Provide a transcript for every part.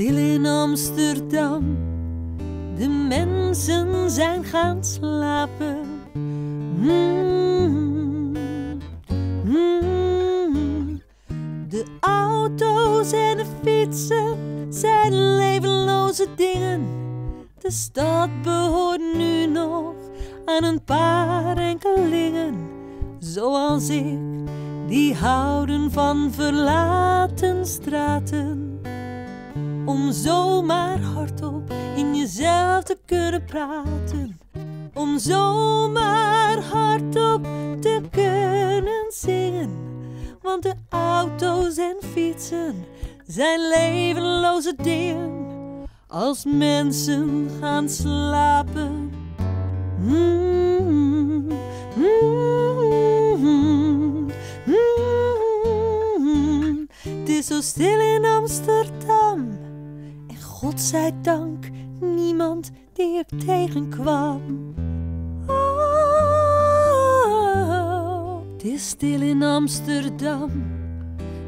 Stil in Amsterdam. De mensen zijn gaan slapen. Mm, mm. De auto's en de fietsen zijn levenloze dingen. De stad behoort nu nog aan een paar enkelingen. Zoals ik, die houden van verlaten straten. Om zomaar hardop in jezelf te kunnen praten. Om zomaar hardop te kunnen zingen. Want de auto's en fietsen zijn levenloze dingen. Als mensen gaan slapen. Het is zo stil in Amsterdam. En godzijdank niemand die ik tegenkwam. Het is stil in Amsterdam.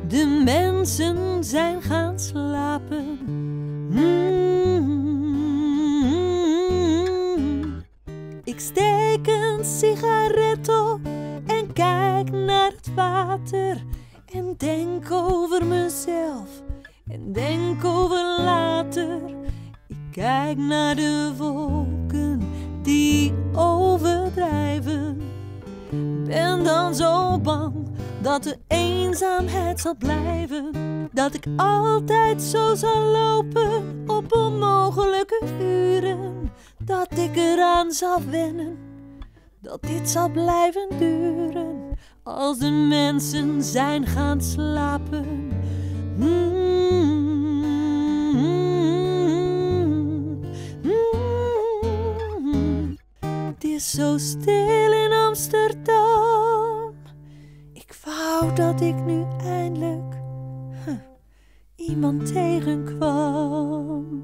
De mensen zijn gaan slapen. Sigaret op en kijk naar het water. En denk over mezelf en denk over later. Ik kijk naar de wolken die overdrijven. Ben dan zo bang dat de eenzaamheid zal blijven. Dat ik altijd zo zal lopen op onmogelijke uren. Dat ik eraan zal wennen, dat dit zal blijven duren. Als de mensen zijn gaan slapen. Mm. Het is zo stil in Amsterdam. Ik wou dat ik nu eindelijk iemand tegenkwam.